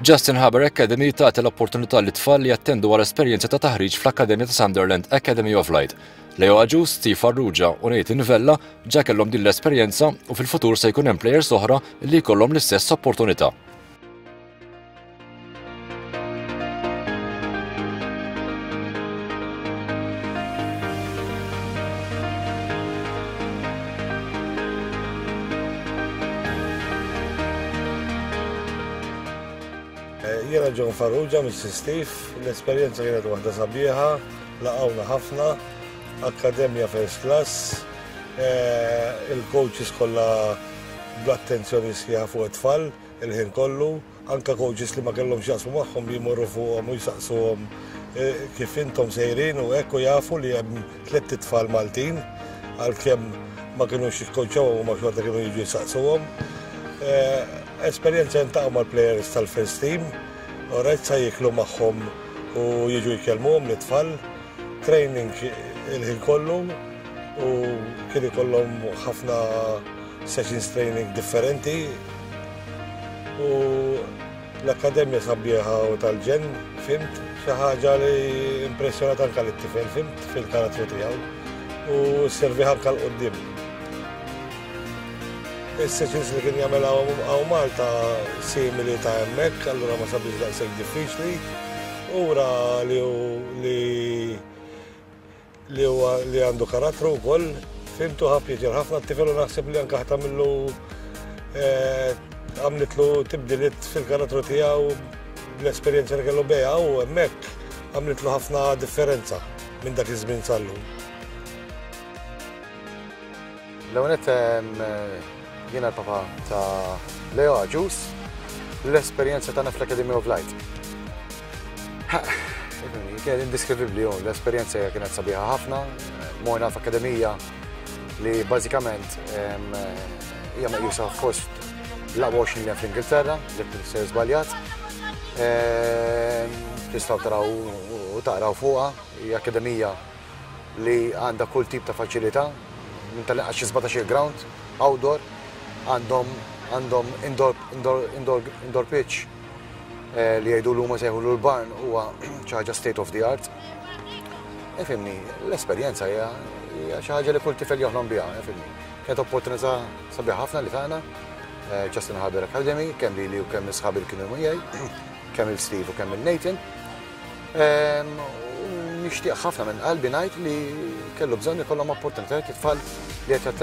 Justin Haber Academy tagħti l-opportunità li tfal li jattendu għal esperjenza ta' taħriġ fl-Akkademja ta' Sunderland Academy of Light. Leo Aġu, Steve Farrugia u Nathan Vella ġa kellhom din l-esperjenza u fil-futur se jkun hemm plejers oħra li jkollhom l-istess opportunità. Jena ġon Farrugia, Mr. Steve, l-esperienza kienet waħda sabiħa, laqawna ħafna, akademja first class, eh, il-coaches kolla bl-attenzjoni sħiħa fuq it-tfal, il-ħin kollu, Anke coaches li ma kellhom x'jaqsmu magħhom li jmorru fuqhom u jsaqsuhom kif intom sejrin u hekk u jafu li hemm tlett itfal Maltin għalkemm ma kinux jikkowċawhom huma xorta kienu jiġu jsaqsuhom. Esperjenza jiltaqgħu mal-plejers tal-first team, alright sa jieklu magħhom u jiġu jkellmuhom l-itfal. Training il-ħin kollu u kien ikollhom ħafna sessions training differenti. U l-Akkademja sabiħa u tal-ġenn, fimt, xi ħaġa li impressjonat anke lit-tifel, fimt, fil-karattru tiegħu u serviħ anke l-qoddim. Is-sessions li kien jagħmel għaw Malta simili ta' hemmhekk, allura ma sabiex daqshekk diffiċli. Ura li li li huwa li għandu karattru wkoll, fimtu ħab jitjel ħafna t-tifel u naħseb li anke ħtamillu eh, għamlitlu tibdilit fil-karattru tiegħu l-esperjenza li kellu bejha u hemmhekk għamlitlu ħafna differenza minn dak iż-żmien sallum. L-ewwel nett jiena l-papa ta' Leo Aġus, l-esperjenza tagħna fl-Academy of Light. Kien indeskrivibbli hu, l-esperjenza kienet sabiħa ħafna, morna f'akademija li bażikament hija meqjusa fost l-aqwa 20 li fl-Ingilterra, li b'tisser żbaljat. Tistgħu taraw u taqraw fuqha, hija akademija li għandha kull tip ta' faċilità, minn tal-inqas xi sbatax-il grawnd, outdoor, għandhom għandhom indoor indoor indoor indoor pitch li jgħidulu huma jsejħulu l-barn huwa xi ħaġa state of the art. Ifimni, l-esperjenza hija hija xi ħaġa li kull tifel joħlom biha, ifimni. Kienet opportunità sabiħ ħafna li tagħna Justin Harbour Academy, kemm lili u kemm is-sħabi li kienu miegħi, kemm il-Steve u kemm il-Nathan. Ehm, nixtieq ħafna minn qalbi ngħid li kellu bżonn ikollhom opportunitajiet it-tfal li qed